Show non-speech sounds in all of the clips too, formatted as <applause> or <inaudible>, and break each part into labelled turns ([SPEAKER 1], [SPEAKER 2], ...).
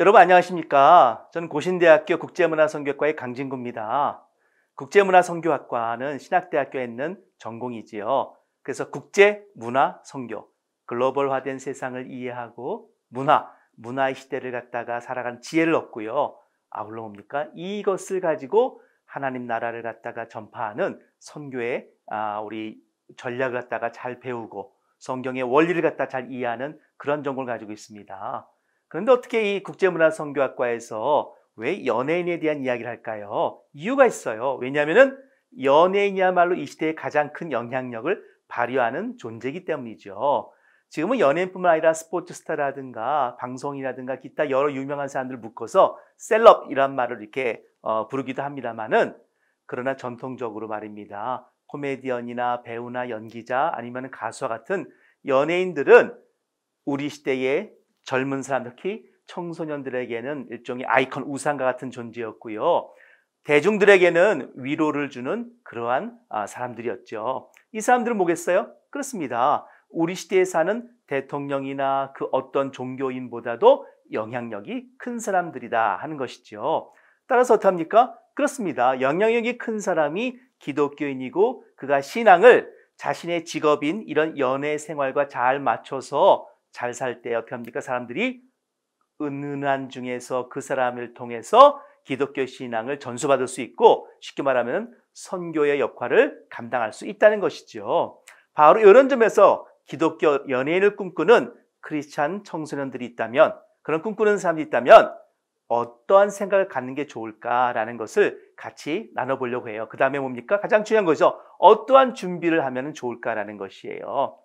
[SPEAKER 1] 여러분 안녕하십니까? 저는 고신대학교 국제문화선교과의 강진구입니다. 국제문화선교학과는 신학대학교에 있는 전공이지요. 그래서 국제문화선교, 글로벌화된 세상을 이해하고 문화, 문화의 시대를 갖다가 살아가는 지혜를 얻고요. 아울러 뭡니까? 이것을 가지고 하나님 나라를 갖다가 전파하는 선교의 아, 우리 전략을 갖다가 잘 배우고 성경의 원리를 갖다 잘 이해하는 그런 전공을 가지고 있습니다. 그런데 어떻게 이 국제문화선교학과에서 왜 연예인에 대한 이야기를 할까요? 이유가 있어요. 왜냐하면 연예인이야말로 이 시대에 가장 큰 영향력을 발휘하는 존재이기 때문이죠. 지금은 연예인뿐만 아니라 스포츠 스타라든가 방송이라든가 기타 여러 유명한 사람들을 묶어서 셀럽이란 말을 이렇게 어, 부르기도 합니다만은 그러나 전통적으로 말입니다. 코미디언이나 배우나 연기자 아니면 가수와 같은 연예인들은 우리 시대의 젊은 사람 특히 청소년들에게는 일종의 아이콘 우상과 같은 존재였고요. 대중들에게는 위로를 주는 그러한 아, 사람들이었죠. 이 사람들은 뭐겠어요? 그렇습니다. 우리 시대에 사는 대통령이나 그 어떤 종교인보다도 영향력이 큰 사람들이다 하는 것이죠. 따라서 어떻습니까? 그렇습니다. 영향력이 큰 사람이 기독교인이고 그가 신앙을 자신의 직업인 이런 연애 생활과 잘 맞춰서 잘 살 때 어떻게 합니까? 사람들이 은은한 중에서 그 사람을 통해서 기독교 신앙을 전수받을 수 있고 쉽게 말하면 선교의 역할을 감당할 수 있다는 것이죠. 바로 이런 점에서 기독교 연예인을 꿈꾸는 크리스찬 청소년들이 있다면 그런 꿈꾸는 사람이 있다면 어떠한 생각을 갖는 게 좋을까라는 것을 같이 나눠보려고 해요. 그 다음에 뭡니까? 가장 중요한 거죠. 어떠한 준비를 하면 좋을까라는 것이에요.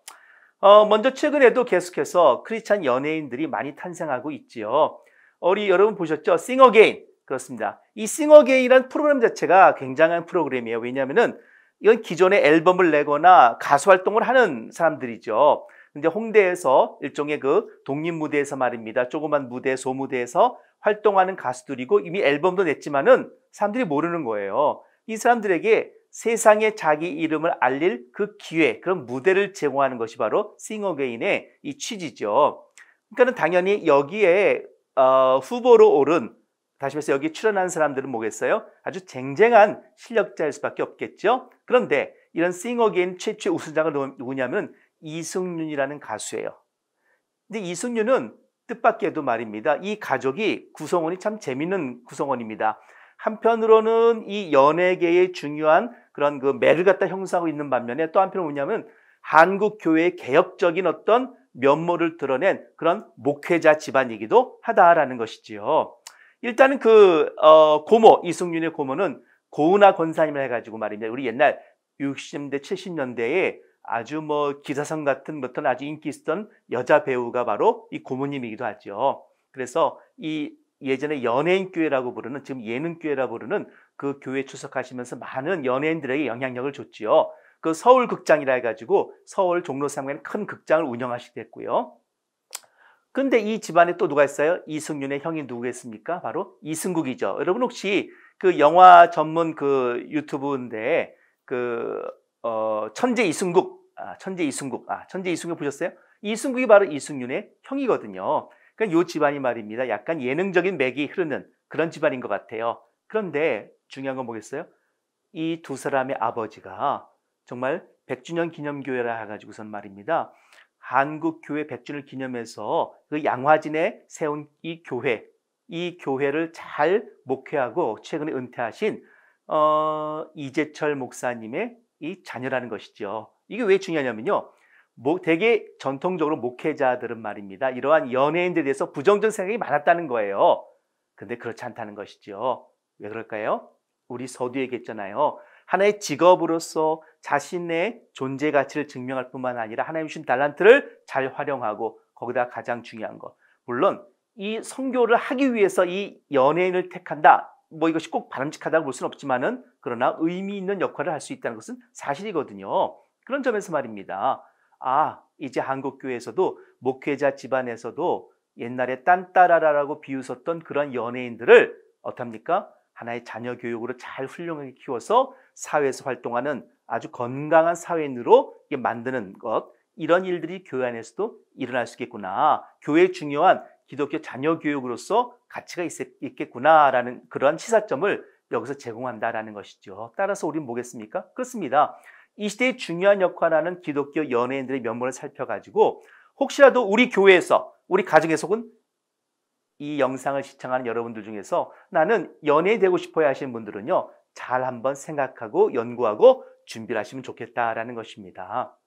[SPEAKER 1] 어, 먼저 최근에도 계속해서 크리스찬 연예인들이 많이 탄생하고 있지요. 우리 여러분 보셨죠? 싱어게인. 그렇습니다. 이 싱어게인이라는 프로그램 자체가 굉장한 프로그램이에요. 왜냐하면은 이건 기존에 앨범을 내거나 가수 활동을 하는 사람들이죠. 근데 홍대에서 일종의 그 독립 무대에서 말입니다. 조그만 무대, 소무대에서 활동하는 가수들이고 이미 앨범도 냈지만은 사람들이 모르는 거예요. 이 사람들에게 세상에 자기 이름을 알릴 그 기회, 그런 무대를 제공하는 것이 바로 싱어게인의 이 취지죠. 그러니까는 당연히 여기에 어, 후보로 오른 다시 말해서 여기 출연한 사람들은 뭐겠어요? 아주 쟁쟁한 실력자일 수밖에 없겠죠. 그런데 이런 싱어게인 최초의 우승자가 누구냐면 이승윤이라는 가수예요. 근데 이승윤은 뜻밖에도 말입니다. 이 가족이 구성원이 참 재밌는 구성원입니다. 한편으로는 이 연예계의 중요한 그런 그 매를 갖다 형성하고 있는 반면에 또 한편은 뭐냐면 한국 교회의 개혁적인 어떤 면모를 드러낸 그런 목회자 집안이기도 하다라는 것이지요. 일단은 그 어, 고모 이승윤의 고모는 고은하 권사님을 해가지고 말입니다. 우리 옛날 60대 70년대에 아주 뭐 기사성 같은 어떤 아주 인기 있었던 여자 배우가 바로 이 고모님이기도 하죠. 그래서 이 예전에 연예인 교회라고 부르는 지금 예능 교회라 부르는 그 교회 출석하시면서 많은 연예인들에게 영향력을 줬지요. 그 서울 극장이라 해가지고 서울 종로 3가에 큰 극장을 운영하시게 됐고요. 근데 이 집안에 또 누가 있어요? 이승윤의 형이 누구겠습니까? 바로 이승국이죠. 여러분 혹시 그 영화 전문 그 유튜브인데 그 어, 천재 이승국, 아, 천재 이승국, 아, 천재 이승국 보셨어요? 이승국이 바로 이승윤의 형이거든요. 그러니까 이 집안이 말입니다. 약간 예능적인 맥이 흐르는 그런 집안인 것 같아요. 그런데 중요한 건 뭐겠어요? 이 두 사람의 아버지가 정말 100주년 기념교회라 해가지고선 말입니다. 한국 교회 100주년을 기념해서 그 양화진에 세운 이 교회, 이 교회를 잘 목회하고 최근에 은퇴하신 어, 이재철 목사님의 이 자녀라는 것이죠. 이게 왜 중요하냐면요. 뭐 되게 전통적으로 목회자들은 말입니다. 이러한 연예인들에 대해서 부정적 생각이 많았다는 거예요. 근데 그렇지 않다는 것이죠. 왜 그럴까요? 우리 서두 얘기했잖아요. 하나의 직업으로서 자신의 존재 가치를 증명할 뿐만 아니라 하나님 주신 달란트를 잘 활용하고 거기다 가장 중요한 것. 물론 이 성교를 하기 위해서 이 연예인을 택한다. 뭐 이것이 꼭 바람직하다고 볼 수는 없지만은 그러나 의미 있는 역할을 할 수 있다는 것은 사실이거든요. 그런 점에서 말입니다. 아, 이제 한국 교회에서도 목회자 집안에서도 옛날에 딴따라라라고 비웃었던 그런 연예인들을 어떻습니까? 하나의 자녀 교육으로 잘 훌륭하게 키워서 사회에서 활동하는 아주 건강한 사회인으로 만드는 것 이런 일들이 교회 안에서도 일어날 수 있겠구나. 교회의 중요한 기독교 자녀 교육으로서 가치가 있, 있겠구나라는 그러한 시사점을 여기서 제공한다라는 것이죠. 따라서 우리는 뭐겠습니까? 그렇습니다. 이 시대의 중요한 역할하는 기독교 연예인들의 면모를 살펴가지고 혹시라도 우리 교회에서 우리 가정에서 혹은 이 영상을 시청하는 여러분들 중에서 나는 연예인 되고 싶어야 하시는 분들은요. 잘 한번 생각하고 연구하고 준비를 하시면 좋겠다라는 것입니다.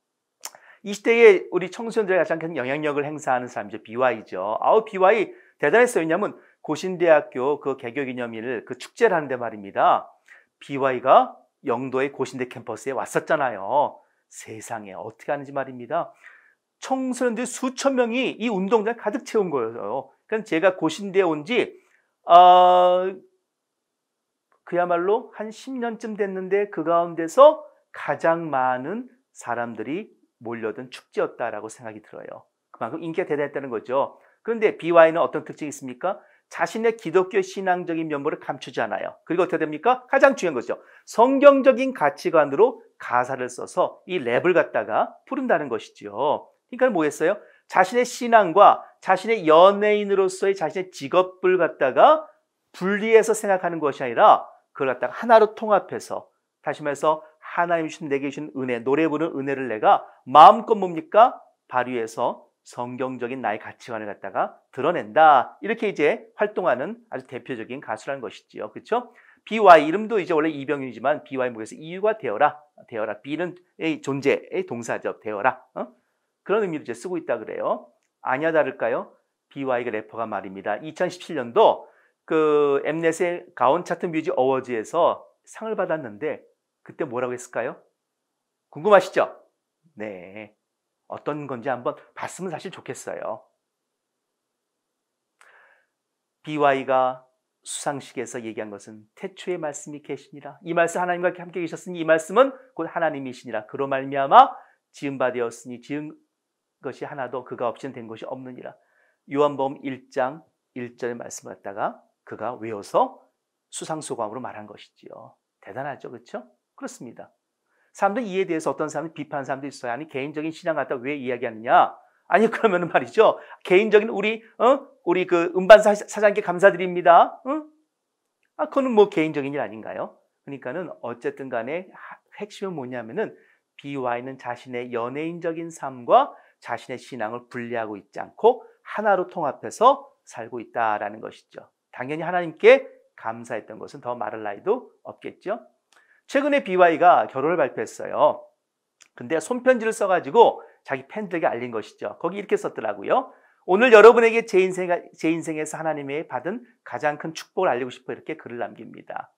[SPEAKER 1] 이 시대에 우리 청소년들의 가장 큰 영향력을 행사하는 사람이죠. BY죠. 아우, BY 대단했어요. 왜냐하면 고신대학교 그 개교 기념일 그 축제를 하는데 말입니다. BY가 영도의 고신대 캠퍼스에 왔었잖아요. 세상에 어떻게 하는지 말입니다. 청소년들 수천 명이 이 운동장 가득 채운 거예요. 그러니까 제가 고신대에 온지 어, 그야말로 한 10년쯤 됐는데 그 가운데서 가장 많은 사람들이 몰려든 축제였다라고 생각이 들어요. 그만큼 인기가 대단했다는 거죠. 그런데 BY는 어떤 특징이 있습니까? 자신의 기독교 신앙적인 면모를 감추지 않아요. 그리고 어떻게 됩니까? 가장 중요한 것이죠. 성경적인 가치관으로 가사를 써서 이 랩을 갖다가 부른다는 것이죠. 그러니까 뭐겠어요? 자신의 신앙과 자신의 연예인으로서의 자신의 직업을 갖다가 분리해서 생각하는 것이 아니라 그걸 갖다가 하나로 통합해서 다시 말해서 하나님 주신 내게 주신 은혜, 노래 부르는 은혜를 내가 마음껏 뭡니까? 발휘해서 성경적인 나의 가치관을 갖다가 드러낸다. 이렇게 이제 활동하는 아주 대표적인 가수라는 것이지요. 그렇죠? BY 이름도 이제 원래 이병윤이지만 BY 목에서 이유가 되어라. 되어라. B는 존재의 동사죠. 되어라. 어? 그런 의미로 이제 쓰고 있다 그래요. 아니야 다를까요? BY가 래퍼가 말입니다. 2017년도 그 엠넷의 가온 차트 뮤직 어워즈에서 상을 받았는데 그때 뭐라고 했을까요? 궁금하시죠? 네. 어떤 건지 한번 봤으면 사실 좋겠어요. BY가 수상식에서 얘기한 것은 태초의 말씀이 계시니라. 이 말씀 하나님과 함께 계셨으니 이 말씀은 곧 하나님이시니라. 그로 말미암아 지은 바 되었으니 지은 것이 하나도 그가 없이는 된 것이 없느니라. 요한복음 1장 1절의 말씀을 갖다가 그가 외워서 수상소감으로 말한 것이지요. 대단하죠. 그렇죠? 그렇습니다. 사람들 이에 대해서 어떤 사람들 비판하는 사람도 있어요. 아니 개인적인 신앙 갖다 왜 이야기하느냐? 아니 <laughs> 그러면은 말이죠. 개인적인 우리 어 우리 그 음반 사장님께 감사드립니다. 어? 아 그거는 뭐 개인적인 일 아닌가요? 그러니까는 어쨌든 간에 핵심은 뭐냐면은 BY는 자신의 연예인적인 삶과 자신의 신앙을 분리하고 있지 않고 하나로 통합해서 살고 있다라는 것이죠. 당연히 하나님께 감사했던 것은 더 말할 나위도 없겠죠. 최근에 BY가 결혼을 발표했어요. 근데 손편지를 써가지고 자기 팬들에게 알린 것이죠. 거기 이렇게 썼더라고요. 오늘 여러분에게 제, 인생, 제 인생에서 하나님의 받은 가장 큰 축복을 알리고 싶어 이렇게 글을 남깁니다.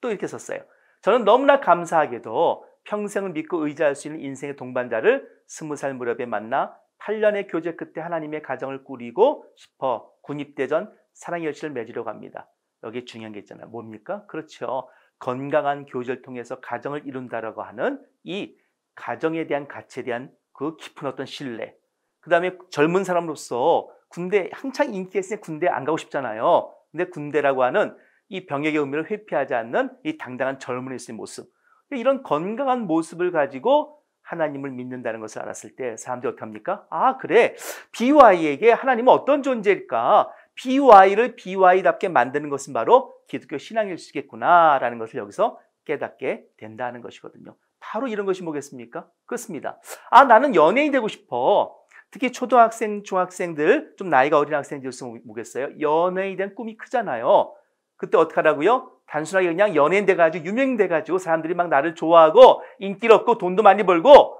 [SPEAKER 1] 또 이렇게 썼어요. 저는 너무나 감사하게도 평생을 믿고 의지할 수 있는 인생의 동반자를 스무 살 무렵에 만나 8년의 교제 끝에 하나님의 가정을 꾸리고 싶어 군입대 전 사랑의 열쇠를 맺으려고 합니다. 여기 중요한 게 있잖아요. 뭡니까? 그렇죠. 건강한 교제를 통해서 가정을 이룬다라고 하는 이 가정에 대한 가치에 대한 그 깊은 어떤 신뢰. 그 다음에 젊은 사람으로서 군대 한창 인기가 있으니 군대 안 가고 싶잖아요. 근데 군대라고 하는 이 병역의 의미를 회피하지 않는 이 당당한 젊은이의 모습. 이런 건강한 모습을 가지고 하나님을 믿는다는 것을 알았을 때 사람들이 어떻게 합니까? 아, 그래. BY에게 하나님은 어떤 존재일까? BY를 BY답게 만드는 것은 바로 기독교 신앙일 수 있겠구나라는 것을 여기서 깨닫게 된다는 것이거든요. 바로 이런 것이 뭐겠습니까? 그렇습니다. 아, 나는 연예인 되고 싶어. 특히 초등학생, 중학생들, 좀 나이가 어린 학생들 있으면 뭐겠어요? 연예인에 대한 꿈이 크잖아요. 그때 어떻게 하라고요? 단순하게 그냥 연예인 돼가지고 유명 돼가지고 사람들이 막 나를 좋아하고 인기를 얻고 돈도 많이 벌고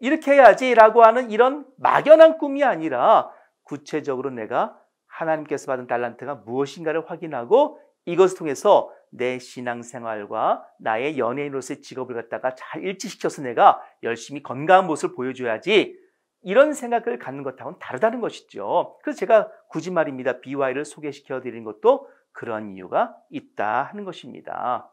[SPEAKER 1] 이렇게 해야지라고 하는 이런 막연한 꿈이 아니라 구체적으로 내가 하나님께서 받은 달란트가 무엇인가를 확인하고 이것을 통해서 내 신앙생활과 나의 연예인으로서의 직업을 갖다가 잘 일치시켜서 내가 열심히 건강한 모습을 보여줘야지 이런 생각을 갖는 것하고는 다르다는 것이죠. 그래서 제가 굳이 말입니다. BY를 소개시켜 드리는 것도 그런 이유가 있다 하는 것입니다.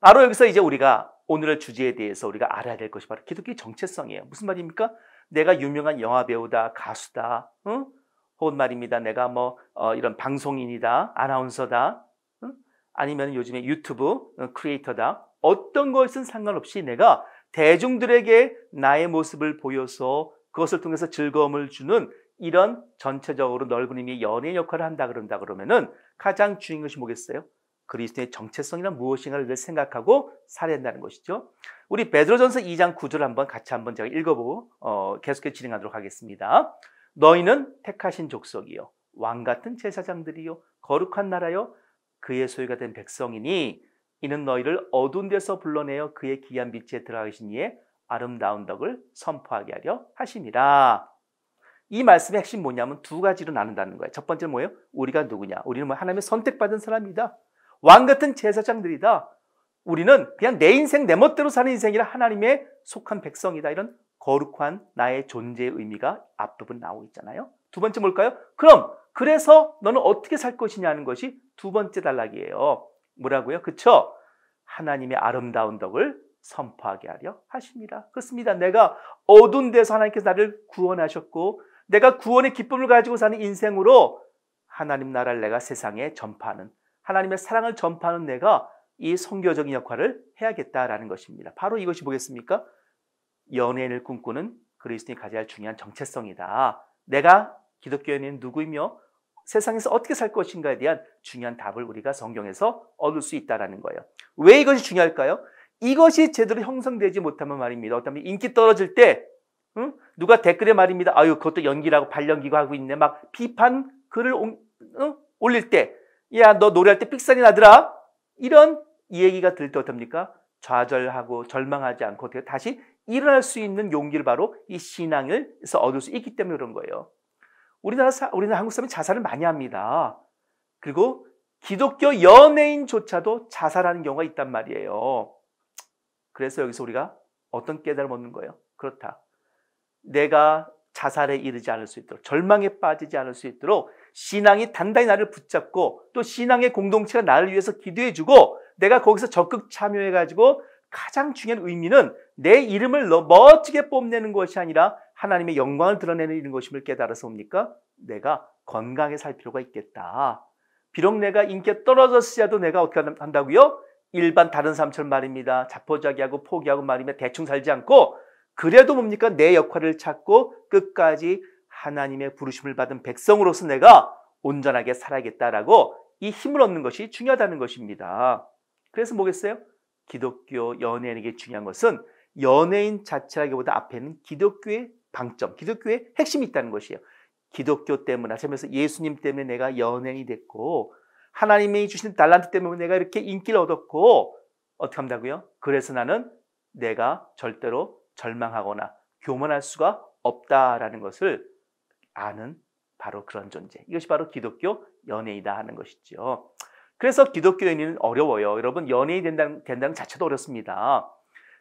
[SPEAKER 1] 바로 여기서 이제 우리가 오늘의 주제에 대해서 우리가 알아야 될 것이 바로 기독교의 정체성이에요. 무슨 말입니까? 내가 유명한 영화 배우다, 가수다, 응? 혹은 말입니다. 내가 뭐 어, 이런 방송인이다, 아나운서다, 응? 아니면 요즘에 유튜브 어, 크리에이터다. 어떤 것은 상관없이 내가 대중들에게 나의 모습을 보여서 그것을 통해서 즐거움을 주는 이런 전체적으로 넓은 의미의 연예인 역할을 한다 그런다 그러면은 가장 중요한 것이 뭐겠어요? 그리스도의 정체성이란 무엇인가를 늘 생각하고 살아야 한다는 것이죠. 우리 베드로전서 2장 9절 한번 같이 한번 제가 읽어보고 어, 계속해서 진행하도록 하겠습니다. 너희는 택하신 족속이요 왕 같은 제사장들이요 거룩한 나라요 그의 소유가 된 백성이니 이는 너희를 어두운 데서 불러내어 그의 귀한 빛에 들어가신 이에 아름다운 덕을 선포하게 하려 하심이라. 이 말씀의 핵심 뭐냐면 두 가지로 나눈다는 거예요. 첫 번째는 뭐예요? 우리가 누구냐? 우리는 뭐 하나님의 선택받은 사람이다. 왕 같은 제사장들이다. 우리는 그냥 내 인생 내 멋대로 사는 인생이라 하나님의 속한 백성이다. 이런 거룩한 나의 존재의 의미가 앞부분 나오고 있잖아요. 두 번째 뭘까요? 그럼 그래서 너는 어떻게 살 것이냐는 것이 두 번째 단락이에요. 뭐라고요? 그쵸? 하나님의 아름다운 덕을 선포하게 하려 하십니다. 그렇습니다. 내가 어두운 데서 하나님께서 나를 구원하셨고 내가 구원의 기쁨을 가지고 사는 인생으로 하나님 나라를 내가 세상에 전파하는 하나님의 사랑을 전파하는 내가 이 선교적인 역할을 해야겠다라는 것입니다. 바로 이것이 뭐겠습니까? 연예인을 꿈꾸는 그리스도인이 가져야 중요한 정체성이다. 내가 기독교인은 누구이며 세상에서 어떻게 살 것인가에 대한 중요한 답을 우리가 성경에서 얻을 수 있다라는 거예요. 왜 이것이 중요할까요? 이것이 제대로 형성되지 못하면 말입니다. 어떤 인기 떨어질 때 응? 누가 댓글에 말입니다. 아유 그것도 연기라고 발연기고 하고 있네. 막 비판 글을 오, 응? 올릴 때 야 너 노래할 때 삑사리 나더라. 이런 얘기가 들 때 어떻습니까? 좌절하고 절망하지 않고 다시 일어날 수 있는 용기를 바로 이 신앙에서 얻을 수 있기 때문에 그런 거예요. 우리나라 사, 우리나라 한국 사람이 자살을 많이 합니다. 그리고 기독교 연예인조차도 자살하는 경우가 있단 말이에요. 그래서 여기서 우리가 어떤 깨달음 얻는 거예요? 그렇다. 내가 자살에 이르지 않을 수 있도록 절망에 빠지지 않을 수 있도록 신앙이 단단히 나를 붙잡고 또 신앙의 공동체가 나를 위해서 기도해 주고 내가 거기서 적극 참여해 가지고 가장 중요한 의미는 내 이름을 멋지게 뽐내는 것이 아니라 하나님의 영광을 드러내는 것임을 깨달아서 옵니까? 내가 건강하게 살 필요가 있겠다. 비록 내가 인기가 떨어졌어도 내가 어떻게 한다고요? 일반 다른 사람처럼 말입니다. 자포자기하고 포기하고 말이면 대충 살지 않고 그래도 뭡니까? 내 역할을 찾고 끝까지 하나님의 부르심을 받은 백성으로서 내가 온전하게 살아야겠다라고 이 힘을 얻는 것이 중요하다는 것입니다. 그래서 뭐겠어요? 기독교 연예인에게 중요한 것은 연예인 자체라기보다 앞에는 기독교의 방점, 기독교의 핵심이 있다는 것이에요. 기독교 때문에 하면서 예수님 때문에 내가 연예인이 됐고 하나님이 주신 달란트 때문에 내가 이렇게 인기를 얻었고 어떻게 한다고요? 그래서 나는 내가 절대로 절망하거나 교만할 수가 없다라는 것을 아는 바로 그런 존재. 이것이 바로 기독교 연예이다 하는 것이죠. 그래서 기독교 연예인은 어려워요. 여러분 연예인 된다는, 된다는 자체도 어렵습니다.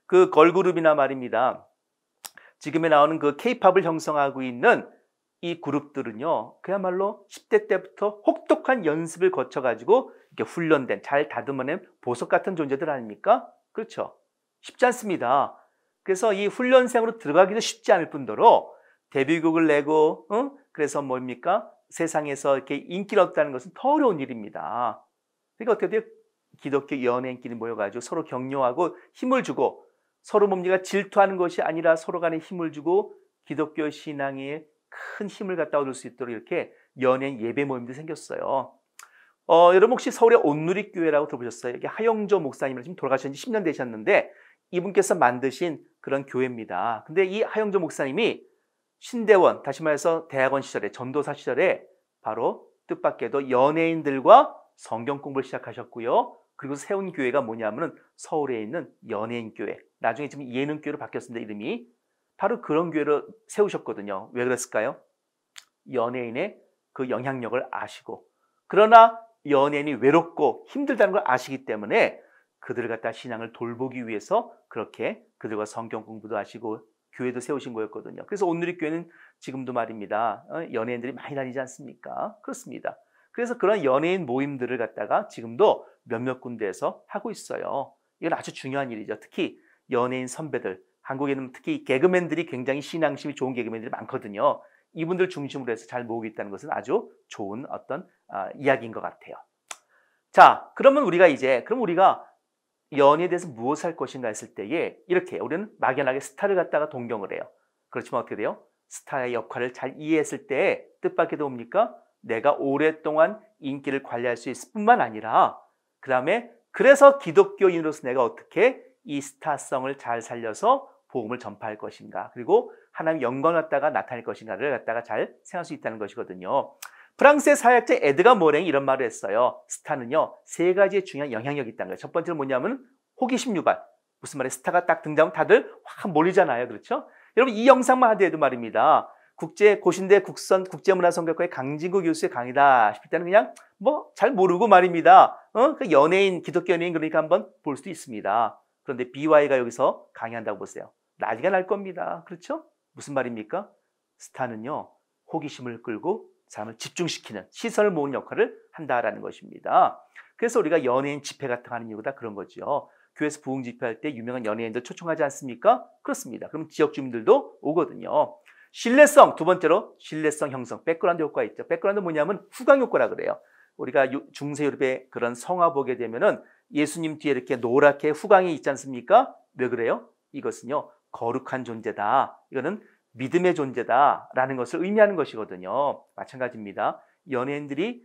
[SPEAKER 1] 그 걸그룹이나 말입니다. 지금에 나오는 그 케이팝을 형성하고 있는 이 그룹들은요, 그야말로 10대 때부터 혹독한 연습을 거쳐 가지고 이렇게 훈련된, 잘 다듬어낸 보석 같은 존재들 아닙니까? 그렇죠. 쉽지 않습니다. 그래서 이 훈련생으로 들어가기도 쉽지 않을 뿐더러 데뷔곡을 내고, 어? 그래서 뭡니까? 세상에서 이렇게 인기를 얻다는 것은 더 어려운 일입니다. 그러니까 어떻게 돼요? 기독교 연예인끼리 모여가지고 서로 격려하고 힘을 주고 서로 뭡니까? 질투하는 것이 아니라 서로 간에 힘을 주고 기독교 신앙에 큰 힘을 갖다 얻을 수 있도록 이렇게 연예인 예배 모임도 생겼어요. 어, 여러분 혹시 서울의 온누리교회라고 들어보셨어요? 이게 하영조 목사님을 지금 돌아가신 지 10년 되셨는데 이분께서 만드신 그런 교회입니다. 근데 이 하영조 목사님이 신대원, 다시 말해서 대학원 시절에, 전도사 시절에 바로 뜻밖에도 연예인들과 성경 공부를 시작하셨고요. 그리고 세운 교회가 뭐냐면은 서울에 있는 연예인 교회. 나중에 지금 예능 교회로 바뀌었습니다. 이름이. 바로 그런 교회를 세우셨거든요. 왜 그랬을까요? 연예인의 그 영향력을 아시고 그러나 연예인이 외롭고 힘들다는 걸 아시기 때문에 그들을 갖다 신앙을 돌보기 위해서 그렇게 그들과 성경 공부도 하시고 교회도 세우신 거였거든요. 그래서 오늘의 교회는 지금도 말입니다. 어, 연예인들이 많이 다니지 않습니까? 그렇습니다. 그래서 그런 연예인 모임들을 갖다가 지금도 몇몇 군데에서 하고 있어요. 이건 아주 중요한 일이죠. 특히 연예인 선배들, 한국에는 특히 개그맨들이 굉장히 신앙심이 좋은 개그맨들이 많거든요. 이분들 중심으로 해서 잘 모으고 있다는 것은 아주 좋은 어떤 아, 이야기인 것 같아요. 자, 그러면 우리가 이제 그럼 우리가 연예에 대해서 무엇을 할 것인가 했을 때에 이렇게 우리는 막연하게 스타를 갖다가 동경을 해요. 그렇지만 어떻게 돼요? 스타의 역할을 잘 이해했을 때 뜻밖에도 뭡니까? 내가 오랫동안 인기를 관리할 수 있을 뿐만 아니라 그 다음에 그래서 기독교인으로서 내가 어떻게 이 스타성을 잘 살려서 복음을 전파할 것인가 그리고 하나님 영광을 갖다가 나타낼 것인가를 갖다가 잘 생각할 수 있다는 것이거든요. 프랑스의 사역자 에드가 모랭이 이런 말을 했어요. 스타는요 세 가지의 중요한 영향력이 있다는 거예요. 첫 번째는 뭐냐면 호기심 유발. 무슨 말이에요? 스타가 딱 등장하면 다들 확 몰리잖아요. 그렇죠? 여러분 이 영상만 하더라도 말입니다. 국제 고신대 국선 국제문화성격과의 강진구 교수의 강의다 싶을 때는 그냥 뭐 잘 모르고 말입니다. 어? 그 연예인 기독교 연예인 그러니까 한번 볼 수도 있습니다. 그런데 BY가 여기서 강의한다고 보세요. 난리가 날 겁니다. 그렇죠? 무슨 말입니까? 스타는요 호기심을 끌고 사람을 집중시키는 시선을 모으는 역할을 한다라는 것입니다. 그래서 우리가 연예인 집회 같은 거 하는 이유가 그런 거죠. 교회에서 부흥 집회할 때 유명한 연예인들 초청하지 않습니까? 그렇습니다. 그럼 지역 주민들도 오거든요. 신뢰성 두 번째로 신뢰성 형성 백그라운드 효과 있죠. 백그라운드 뭐냐면 후광 효과라 그래요. 우리가 중세 유럽의 그런 성화 보게 되면은 예수님 뒤에 이렇게 노랗게 후광이 있지 않습니까? 왜 그래요? 이것은요 거룩한 존재다. 이거는 믿음의 존재다라는 것을 의미하는 것이거든요. 마찬가지입니다. 연예인들이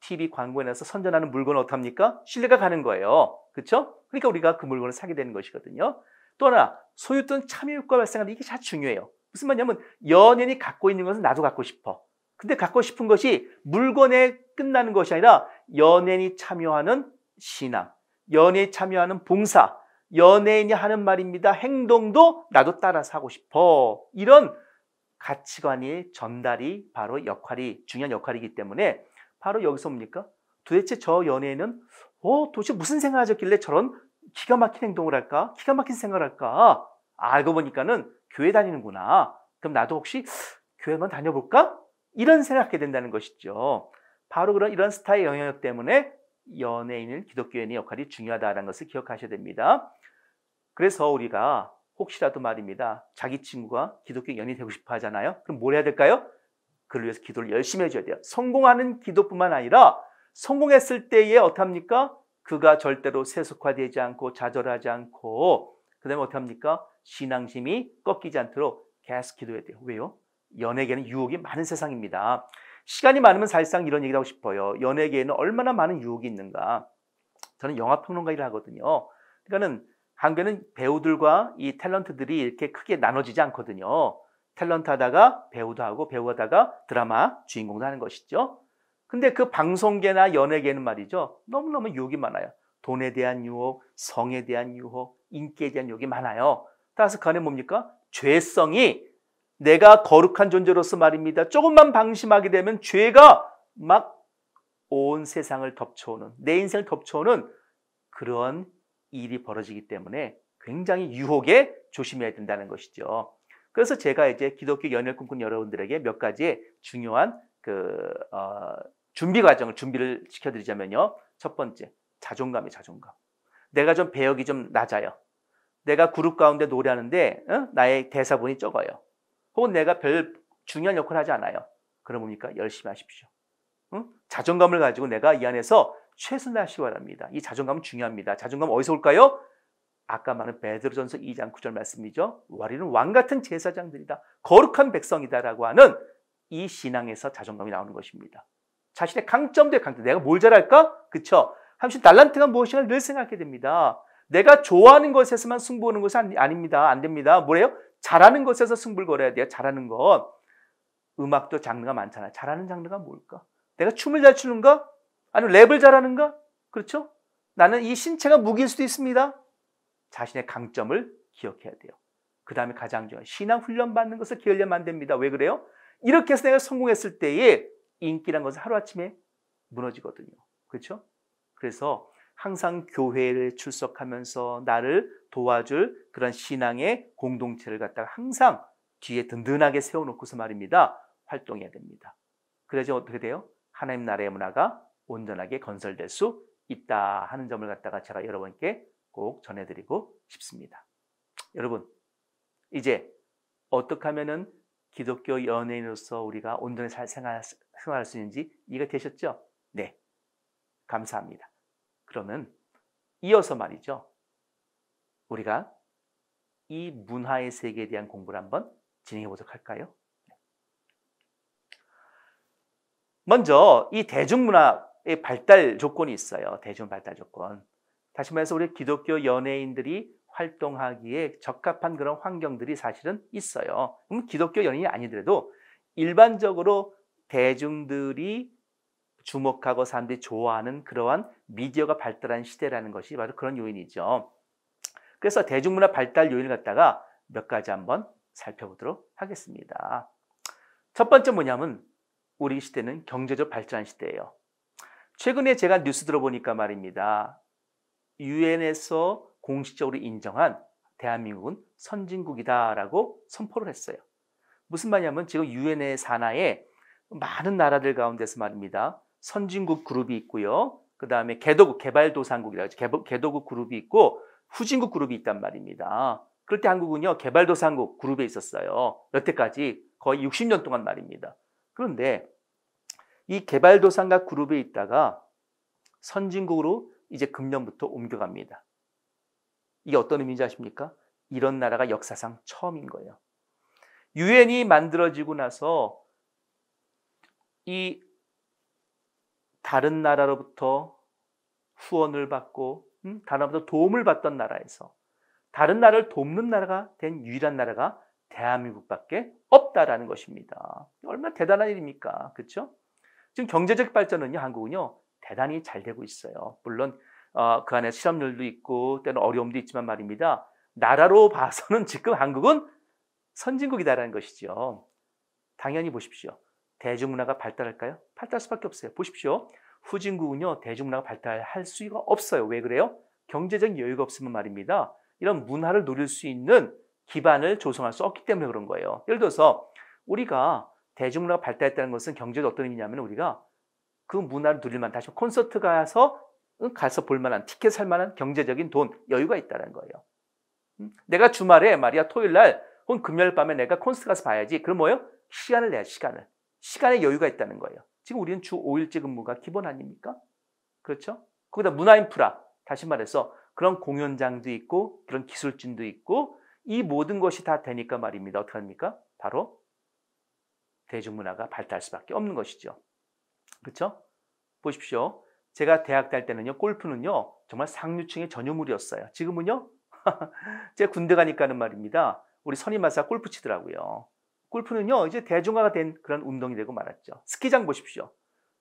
[SPEAKER 1] TV 광고에 나서 선전하는 물건을 어떡합니까? 신뢰가 가는 거예요. 그렇죠? 그러니까 우리가 그 물건을 사게 되는 것이거든요. 또 하나 소유돈 참여 효과 발생하는 이게 참 중요해요. 무슨 말이냐면 연예인이 갖고 있는 것은 나도 갖고 싶어. 근데 갖고 싶은 것이 물건에 끝나는 것이 아니라 연예인이 참여하는 신앙, 연예인이 참여하는 봉사, 연예인이 하는 말입니다. 행동도 나도 따라서 하고 싶어. 이런 가치관의 전달이 바로 역할이 중요한 역할이기 때문에 바로 여기서 뭡니까? 도대체 저 연예인은 어, 도대체 무슨 생각을 하셨길래 저런 기가 막힌 행동을 할까? 기가 막힌 생각을 할까? 알고 보니까는 교회 다니는구나. 그럼 나도 혹시 교회 한번 다녀볼까? 이런 생각하게 된다는 것이죠. 바로 그런 이런 스타의 영향력 때문에 연예인은 기독교인의 역할이 중요하다는 것을 기억하셔야 됩니다. 그래서 우리가 혹시라도 말입니다. 자기 친구가 기독교 연이 되고 싶어 하잖아요. 그럼 뭘 해야 될까요? 그를 위해서 기도를 열심히 해줘야 돼요. 성공하는 기도뿐만 아니라 성공했을 때에 어떡합니까? 그가 절대로 세속화되지 않고 좌절하지 않고 그 다음에 어떡합니까? 신앙심이 꺾이지 않도록 계속 기도해야 돼요. 왜요? 연예계는 유혹이 많은 세상입니다. 시간이 많으면 사실상 이런 얘기를 하고 싶어요. 연예계에는 얼마나 많은 유혹이 있는가. 저는 영화평론가 일을 하거든요. 그러니까는 한국에는 배우들과 이 탤런트들이 이렇게 크게 나눠지지 않거든요. 탤런트 하다가 배우도 하고 배우 하다가 드라마 주인공도 하는 것이죠. 근데 그 방송계나 연예계는 말이죠. 너무너무 유혹이 많아요. 돈에 대한 유혹, 성에 대한 유혹, 인기에 대한 유혹이 많아요. 따라서 그 안에 뭡니까? 죄성이 내가 거룩한 존재로서 말입니다. 조금만 방심하게 되면 죄가 막 온 세상을 덮쳐오는, 내 인생을 덮쳐오는 그런 일이 벌어지기 때문에 굉장히 유혹에 조심해야 된다는 것이죠. 그래서 제가 이제 기독교 연애를 꿈꾸는 여러분들에게 몇 가지의 중요한 그, 어, 준비 과정을 준비를 시켜드리자면요. 첫 번째, 자존감이 자존감. 내가 좀 배역이 좀 낮아요. 내가 그룹 가운데 노래하는데 어? 나의 대사본이 적어요. 혹은 내가 별 중요한 역할을 하지 않아요. 그럼 뭡니까? 열심히 하십시오. 응? 자존감을 가지고 내가 이 안에서 최선을 다하시기 바랍니다. 이 자존감은 중요합니다. 자존감 어디서 올까요? 아까 말한 베드로전서 2장 9절 말씀이죠. 우리는 왕 같은 제사장들이다. 거룩한 백성이다라고 하는 이 신앙에서 자존감이 나오는 것입니다. 자신의 강점대 강점. 내가 뭘 잘할까? 그쵸? 함시 달란트가 무엇인가 늘 생각하게 됩니다. 내가 좋아하는 것에서만 승부하는 것은 아닙니다. 안 됩니다. 뭐래요? 잘하는 것에서 승부를 걸어야 돼요. 잘하는 것. 음악도 장르가 많잖아요. 잘하는 장르가 뭘까? 내가 춤을 잘 추는가? 아니면 랩을 잘하는가? 그렇죠? 나는 이 신체가 무기일 수도 있습니다. 자신의 강점을 기억해야 돼요. 그 다음에 가장 중요한 신앙 훈련 받는 것을 게을리하면 안 됩니다. 왜 그래요? 이렇게 해서 내가 성공했을 때에 인기란 것은 하루아침에 무너지거든요. 그렇죠? 그래서 항상 교회를 출석하면서 나를 도와줄 그런 신앙의 공동체를 갖다가 항상 뒤에 든든하게 세워놓고서 말입니다. 활동해야 됩니다. 그래서 어떻게 돼요? 하나님 나라의 문화가 온전하게 건설될 수 있다 하는 점을 갖다가 제가 여러분께 꼭 전해드리고 싶습니다. 여러분, 이제 어떻게 하면은 기독교 연예인으로서 우리가 온전히 잘 생활, 생활할 수 있는지 이해가 되셨죠? 네. 감사합니다. 그러면 이어서 말이죠. 우리가 이 문화의 세계에 대한 공부를 한번 진행해 보도록 할까요? 먼저 이 대중문화의 발달 조건이 있어요. 대중 발달 조건. 다시 말해서 우리 기독교 연예인들이 활동하기에 적합한 그런 환경들이 사실은 있어요. 그럼 기독교 연예인이 아니더라도 일반적으로 대중들이 주목하고 사람들이 좋아하는 그러한 미디어가 발달한 시대라는 것이 바로 그런 요인이죠. 그래서 대중문화 발달 요인을 갖다가 몇 가지 한번 살펴보도록 하겠습니다. 첫 번째 뭐냐면 우리 시대는 경제적 발전 시대예요. 최근에 제가 뉴스 들어보니까 말입니다. 유엔에서 공식적으로 인정한 대한민국은 선진국이다라고 선포를 했어요. 무슨 말이냐면 지금 유엔의 산하에 많은 나라들 가운데서 말입니다. 선진국 그룹이 있고요. 그 다음에 개도국, 개발도상국이라고 하죠. 개도국 그룹이 있고 후진국 그룹이 있단 말입니다. 그럴 때 한국은요, 개발도상국 그룹에 있었어요. 여태까지 거의 60년 동안 말입니다. 그런데 이 개발도상국 그룹에 있다가 선진국으로 이제 금년부터 옮겨갑니다. 이게 어떤 의미인지 아십니까? 이런 나라가 역사상 처음인 거예요. 유엔이 만들어지고 나서 이 다른 나라로부터 후원을 받고 음? 다른 나라로부터 도움을 받던 나라에서 다른 나라를 돕는 나라가 된 유일한 나라가 대한민국밖에 없다라는 것입니다. 얼마나 대단한 일입니까? 그렇죠? 지금 경제적 발전은요, 한국은요, 대단히 잘 되고 있어요. 물론 어, 그 안에 실업률도 있고 때는 어려움도 있지만 말입니다. 나라로 봐서는 <laughs> 지금 한국은 선진국이다라는 것이죠. 당연히 보십시오. 대중문화가 발달할까요? 발달할 수밖에 없어요. 보십시오. 후진국은요, 대중문화가 발달할 수가 없어요. 왜 그래요? 경제적 여유가 없으면 말입니다. 이런 문화를 누릴 수 있는 기반을 조성할 수 없기 때문에 그런 거예요. 예를 들어서 우리가 대중문화가 발달했다는 것은 경제적 어떤 의미냐면 우리가 그 문화를 누릴 만 다시 콘서트 가서 가서 볼 만한 티켓 살 만한 경제적인 돈 여유가 있다는 거예요. 내가 주말에 말이야 토요일 날 혹은 금요일 밤에 내가 콘서트 가서 봐야지. 그럼 뭐예요? 시간을 내야 시간을. 시간에 여유가 있다는 거예요. 지금 우리는 주 5일제 근무가 기본 아닙니까? 그렇죠? 거기다 문화 인프라. 다시 말해서 그런 공연장도 있고 그런 기술진도 있고 이 모든 것이 다 되니까 말입니다. 어떻게 합니까? 바로 대중문화가 발달할 수밖에 없는 것이죠. 그렇죠? 보십시오. 제가 대학 다닐 때는요, 골프는요, 정말 상류층의 전유물이었어요. 지금은요, <laughs> 제가 군대 가니까는 말입니다. 우리 선임마사 골프 치더라고요. 골프는요, 이제 대중화가 된 그런 운동이 되고 말았죠. 스키장 보십시오.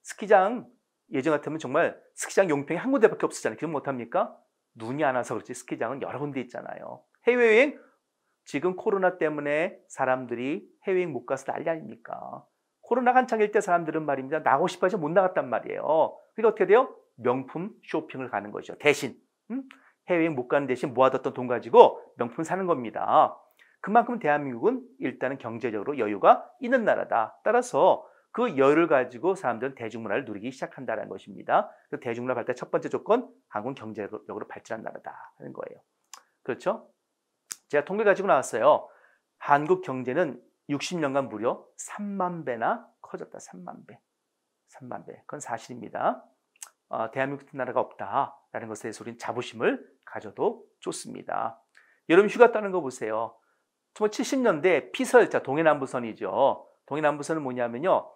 [SPEAKER 1] 스키장, 예전 같으면 정말 스키장 용평이 한 군데밖에 없었잖아요. 기억 못합니까? 눈이 안 와서 그렇지 스키장은 여러 군데 있잖아요. 해외여행, 지금 코로나 때문에 사람들이 해외여행 못 가서 난리 아닙니까? 코로나 한창일 때 사람들은 말입니다. 나가고 싶어 해서 못 나갔단 말이에요. 그러니까 어떻게 돼요? 명품 쇼핑을 가는 거죠. 대신 음? 해외여행 못 가는 대신 모아뒀던 돈 가지고 명품 사는 겁니다. 그만큼 대한민국은 일단은 경제적으로 여유가 있는 나라다. 따라서 그 여유를 가지고 사람들은 대중문화를 누리기 시작한다는 것입니다. 그 대중문화 발달 첫 번째 조건, 한국은 경제적으로 발전한 나라다 하는 거예요. 그렇죠? 제가 통계 가지고 나왔어요. 한국 경제는 60년간 무려 3만 배나 커졌다. 3만 배. 3만 배. 그건 사실입니다. 어, 대한민국 같은 나라가 없다라는 것에 우리는 자부심을 가져도 좋습니다. 여러분 휴가 따는 거 보세요. 70년대 피서열차 동해남부선이죠. 동해남부선은 뭐냐면요.